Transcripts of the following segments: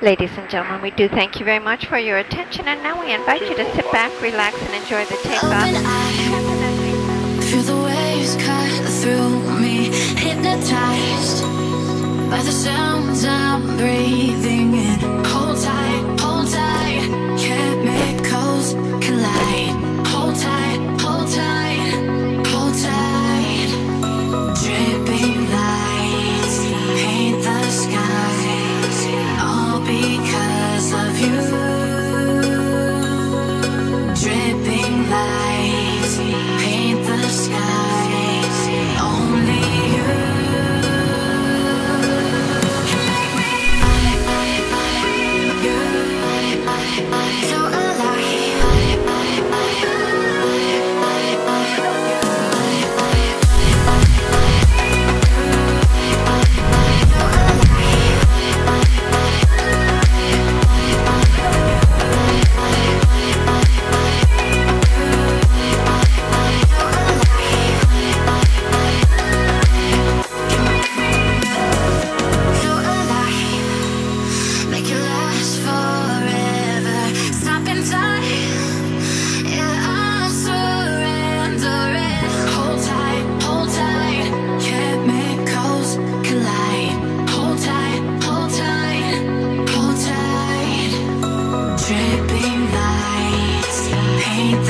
Ladies and gentlemen, we do thank you very much for your attention, and now we invite you to sit back, relax, and enjoy the takeoff. Feel the waves cut through me, hypnotized by the sounds I'm breathing. ain't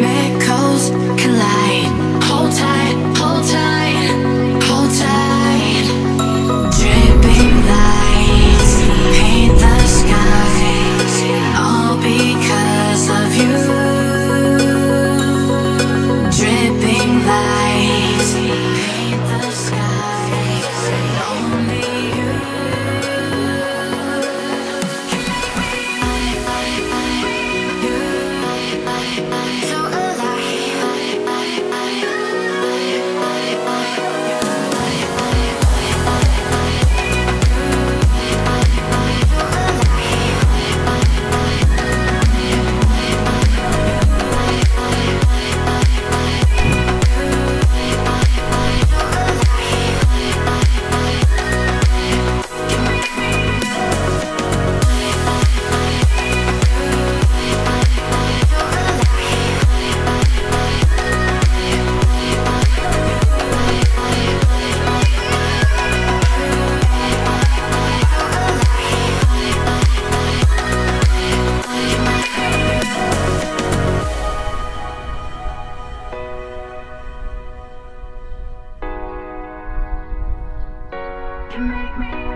make me